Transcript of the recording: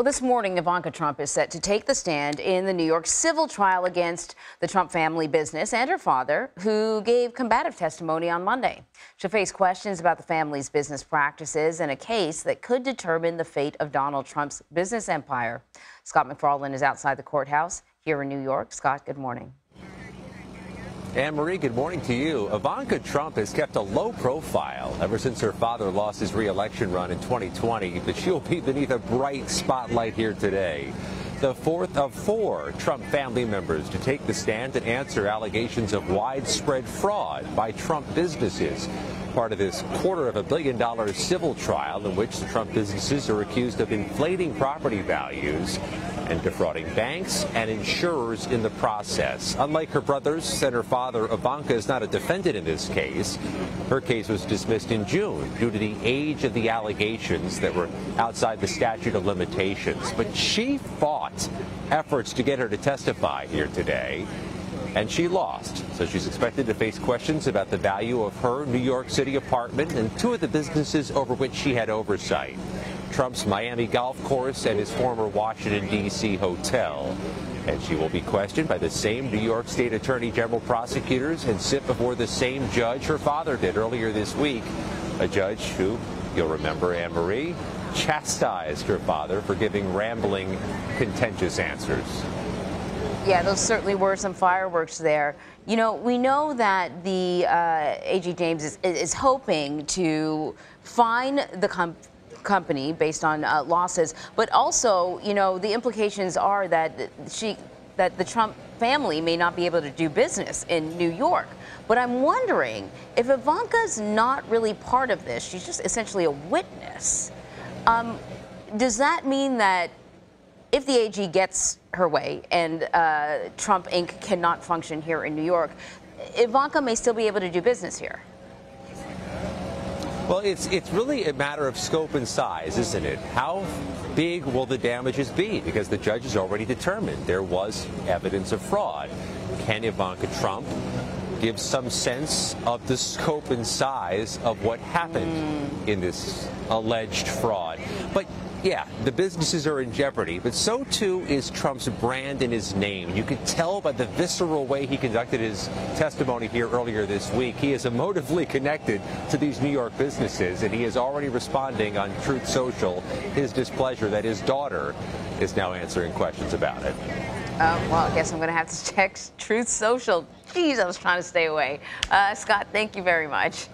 Well, this morning, Ivanka Trump is set to take the stand in the New York civil trial against the Trump family business and her father, who gave combative testimony on Monday. She'll face questions about the family's business practices and a case that could determine the fate of Donald Trump's business empire. Scott MacFarlane is outside the courthouse here in New York. Scott, good morning. Anne Marie, good morning to you. Ivanka Trump has kept a low profile ever since her father lost his reelection run in 2020, but she'll be beneath a bright spotlight here today. The fourth of four Trump family members to take the stand and answer allegations of widespread fraud by Trump businesses part of this quarter of a billion dollar civil trial in which the Trump businesses are accused of inflating property values and defrauding banks and insurers in the process. Unlike her brothers and her father, Ivanka is not a defendant in this case. Her case was dismissed in June due to the age of the allegations that were outside the statute of limitations. But she fought efforts to get her to testify here today and she lost. So she's expected to face questions about the value of her New York City apartment and two of the businesses over which she had oversight. Trump's Miami golf course and his former Washington, D.C. hotel. And she will be questioned by the same New York State Attorney General prosecutors and sit before the same judge her father did earlier this week. A judge who, you'll remember, Anne Marie, chastised her father for giving rambling, contentious answers. Yeah, those certainly were some fireworks there. You know, we know that the uh, AG James is, is, hoping to fine the com company based on uh, losses, but also, you know, the implications are that she that the Trump family may not be able to do business in New York. But I'm wondering if Ivanka's not really part of this, she's just essentially a witness. Um, does that mean that if the AG gets her way and uh, Trump Inc. cannot function here in New York, Ivanka may still be able to do business here. Well, it's it's really a matter of scope and size, isn't it? How big will the damages be? Because the judge has already determined there was evidence of fraud. Can Ivanka Trump give some sense of the scope and size of what happened mm. in this alleged fraud? But yeah, the businesses are in jeopardy, but so too is Trump's brand and his name. You could tell by the visceral way he conducted his testimony here earlier this week. He is emotively connected to these New York businesses, and he is already responding on Truth Social his displeasure that his daughter is now answering questions about it. Uh, well, I guess I'm going to have to check Truth Social. Jeez, I was trying to stay away. Uh, Scott, thank you very much.